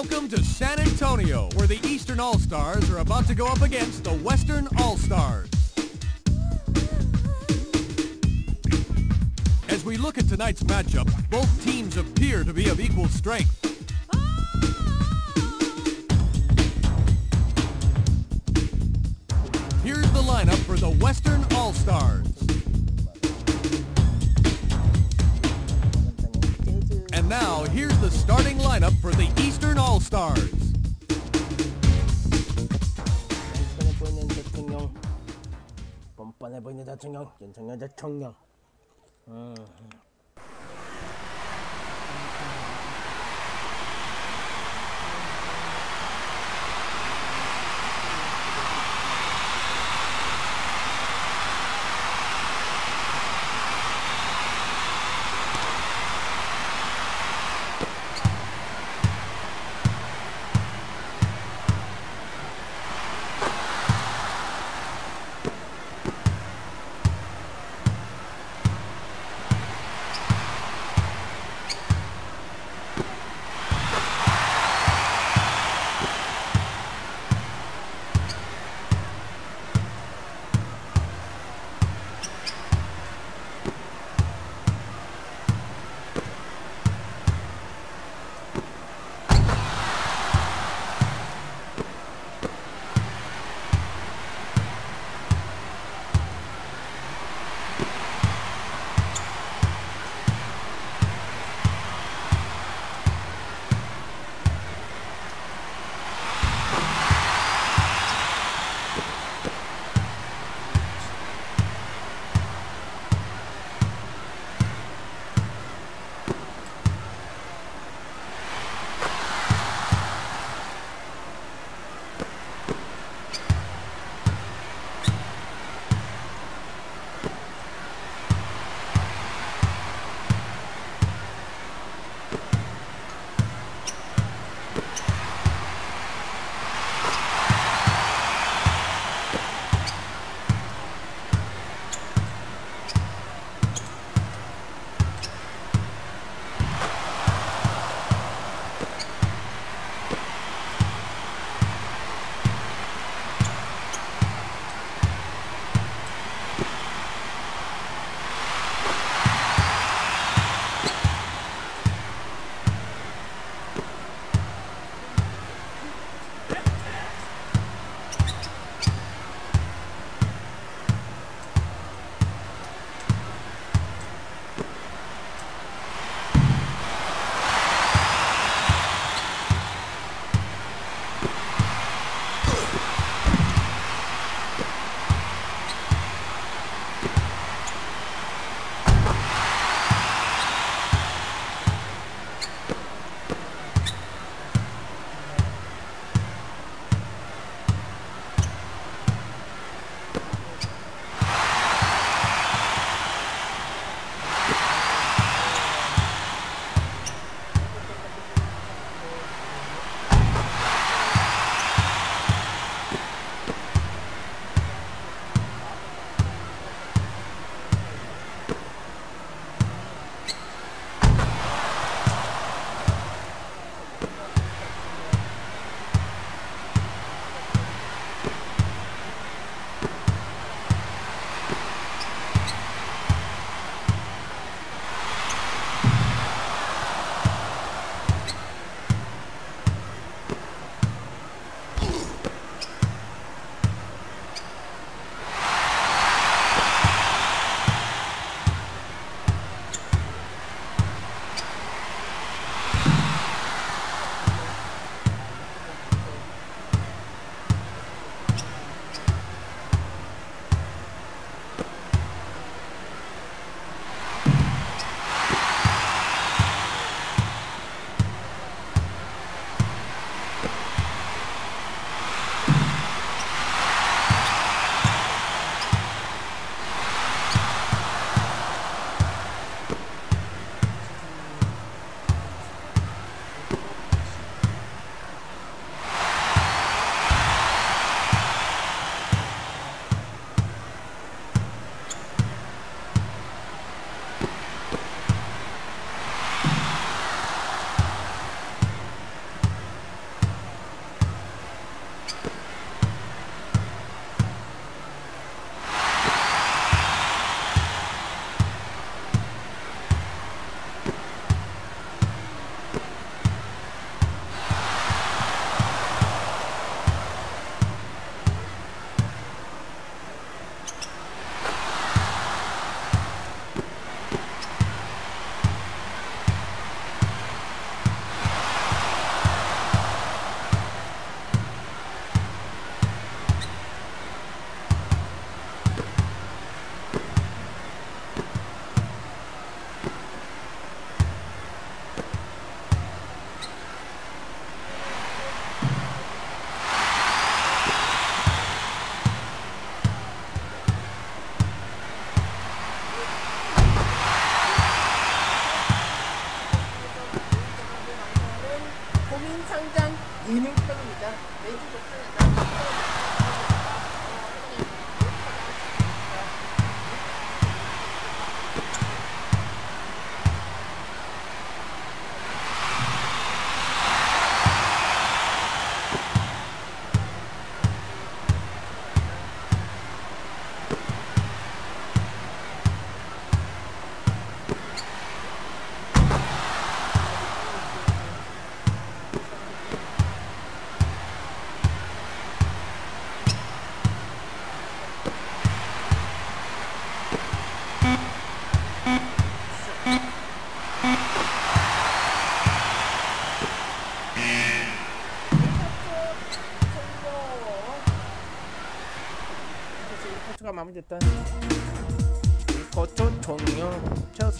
Welcome to San Antonio, where the Eastern All-Stars are about to go up against the Western All-Stars. As we look at tonight's matchup, both teams appear to be of equal strength. Here's the lineup for the Western All-Stars. now, here's the starting lineup for the Eastern All-Stars. 왼편에 보이는 대통령, 번번에 보이는 대통령, 윤석열 대통령. 음. As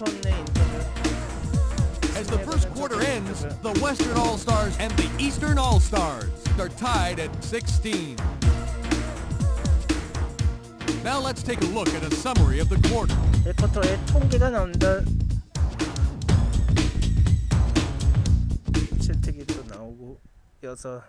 the first quarter ends, the Western All-Stars and the Eastern All-Stars are tied at 16. Now let's take a look at a summary of the quarter. 1쿼터의 통계가 나온다 채택이 또 나오고 여서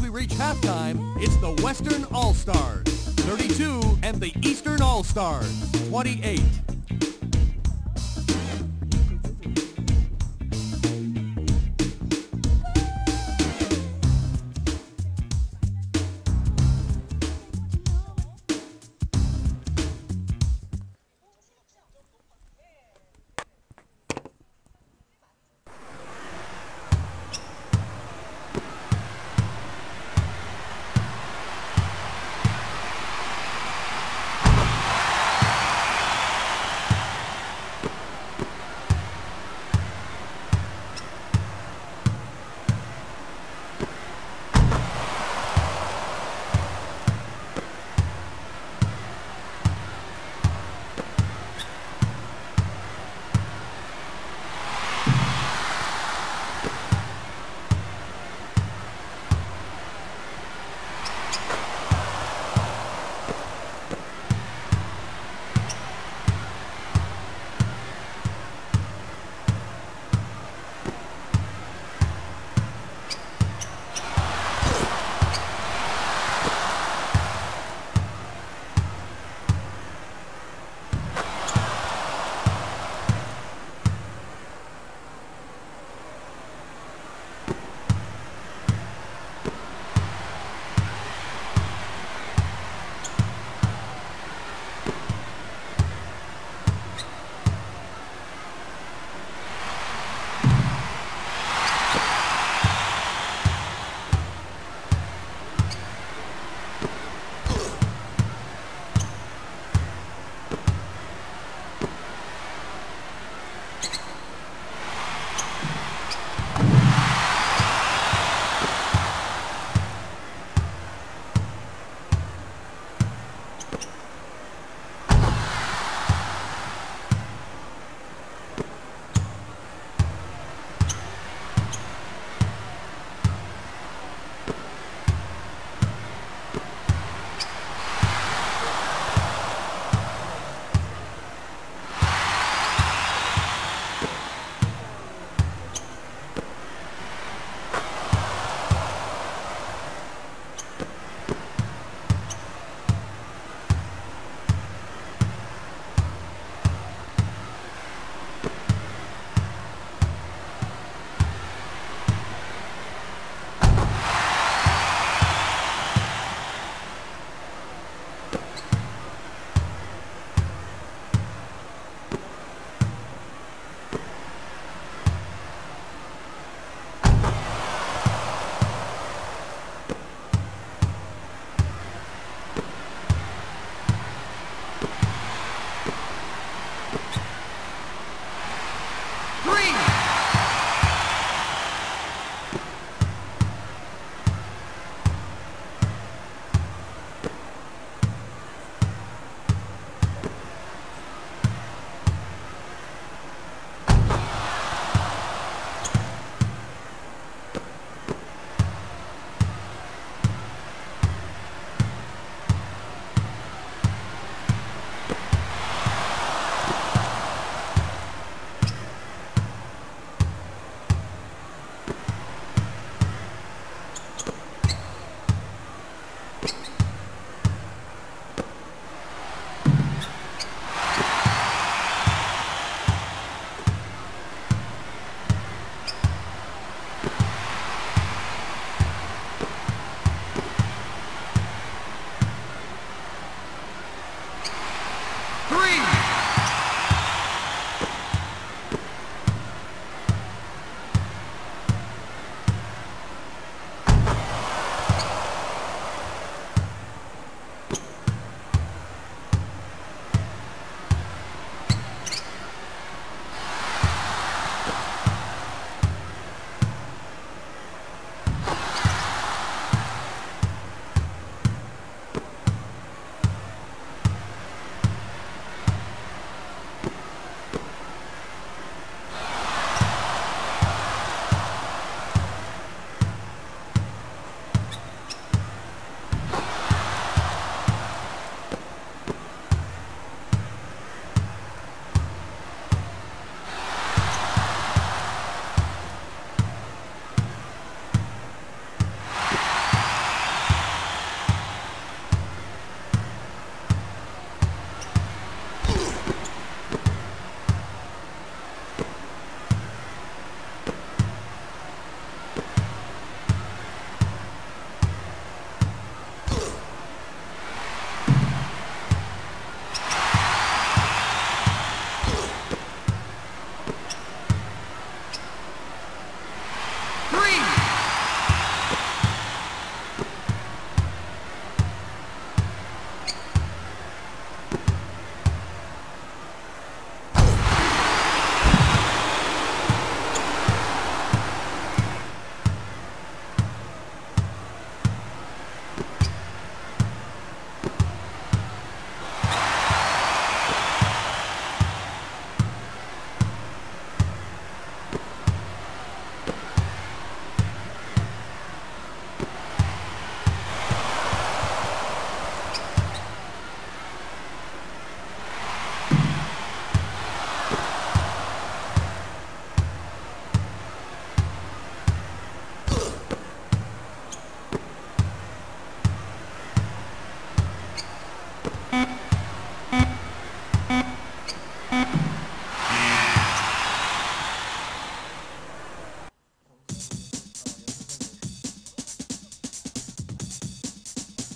reach halftime, it's the Western All-Stars, 32, and the Eastern All-Stars, 28.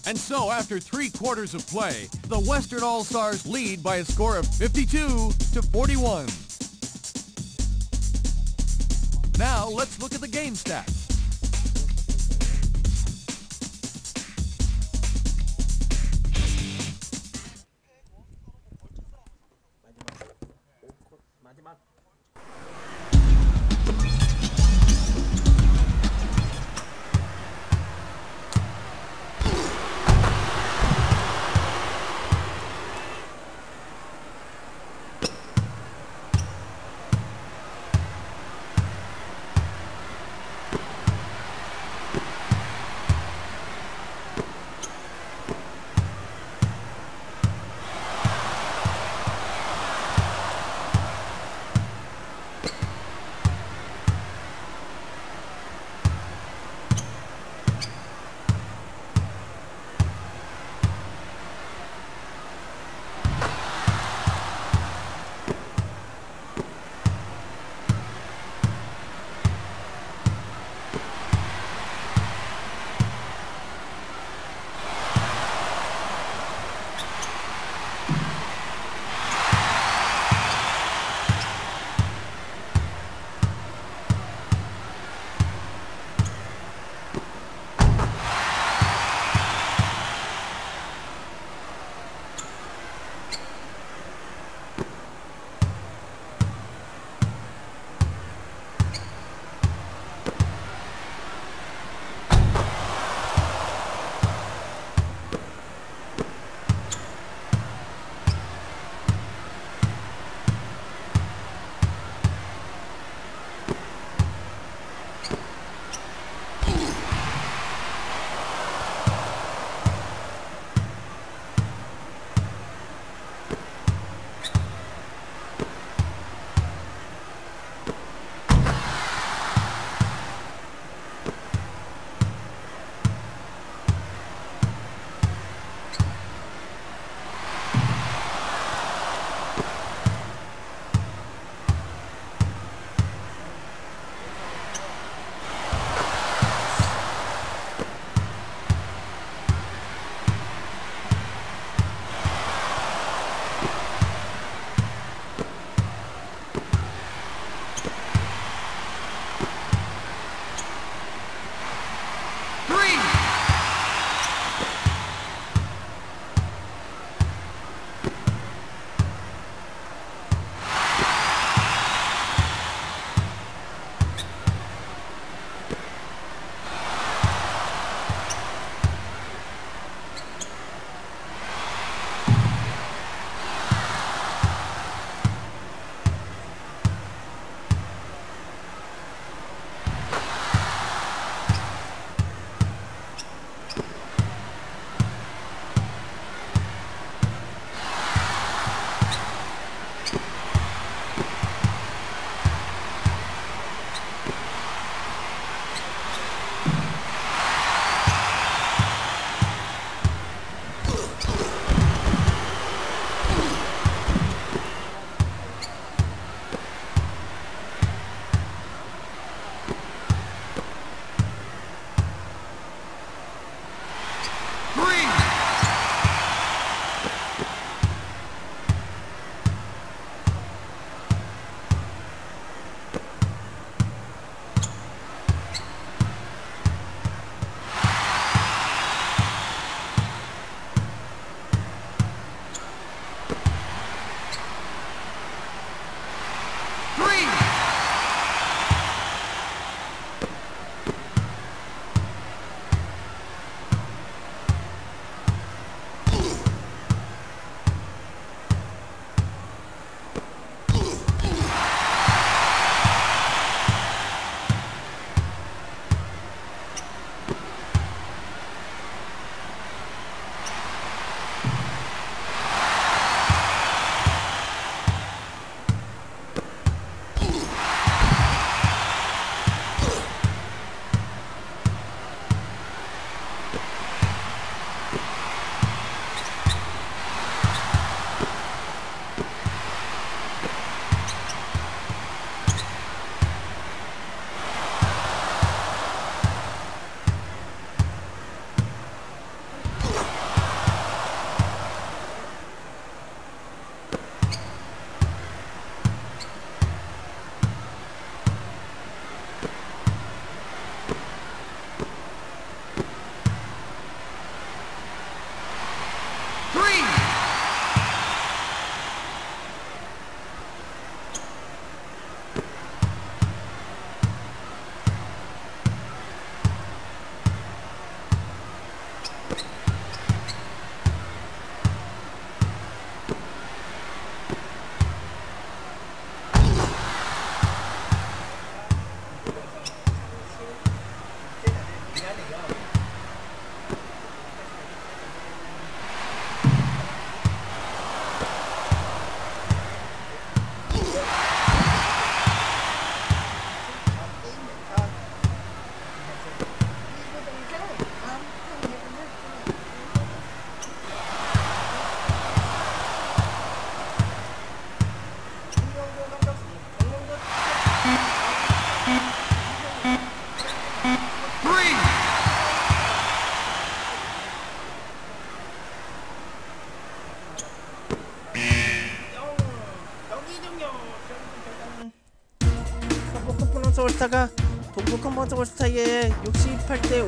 And so after three quarters of play, the Western All-Stars lead by a score of 52 to 41. Now let's look at the game stats.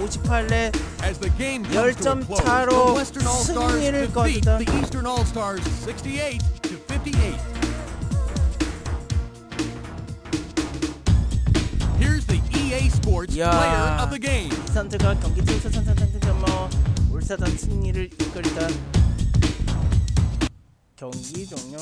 58회 10점 차로 승리를 거두던 이야 이 선수가 경기 중에서 선선선선뭐 울사단 승리를 이끌던 경기 종료.